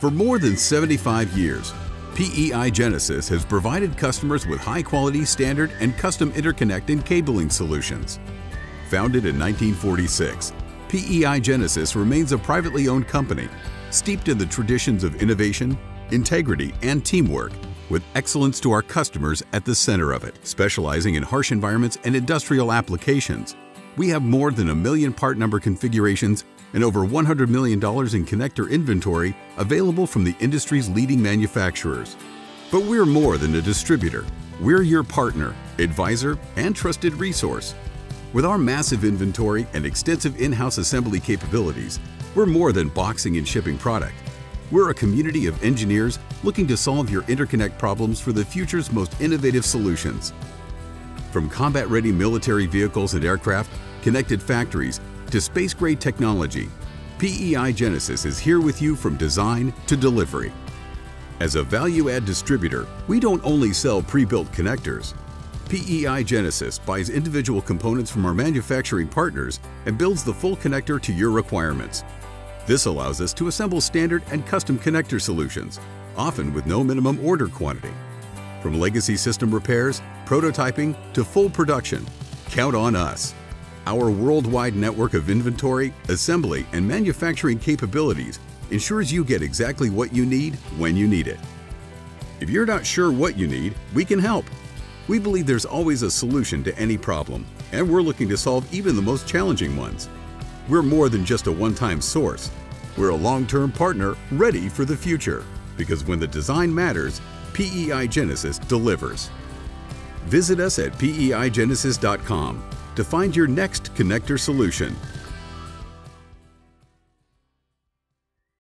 For more than 75 years, PEI Genesis has provided customers with high-quality standard and custom interconnect and cabling solutions. Founded in 1946, PEI Genesis remains a privately owned company, steeped in the traditions of innovation, integrity, and teamwork, with excellence to our customers at the center of it. Specializing in harsh environments and industrial applications, we have more than a million part number configurations and over $100 million in connector inventory available from the industry's leading manufacturers. But we're more than a distributor. We're your partner, advisor, and trusted resource. With our massive inventory and extensive in-house assembly capabilities, we're more than boxing and shipping product. We're a community of engineers looking to solve your interconnect problems for the future's most innovative solutions. From combat-ready military vehicles and aircraft, connected factories, to space-grade technology, PEI Genesis is here with you from design to delivery. As a value-add distributor, we don't only sell pre-built connectors. PEI Genesis buys individual components from our manufacturing partners and builds the full connector to your requirements. This allows us to assemble standard and custom connector solutions, often with no minimum order quantity. From legacy system repairs, prototyping, to full production, count on us. Our worldwide network of inventory, assembly, and manufacturing capabilities ensures you get exactly what you need when you need it. If you're not sure what you need, we can help. We believe there's always a solution to any problem, and we're looking to solve even the most challenging ones. We're more than just a one-time source. We're a long-term partner ready for the future, because when the design matters, PEI Genesis delivers. Visit us at peigenesis.com to find your next connector solution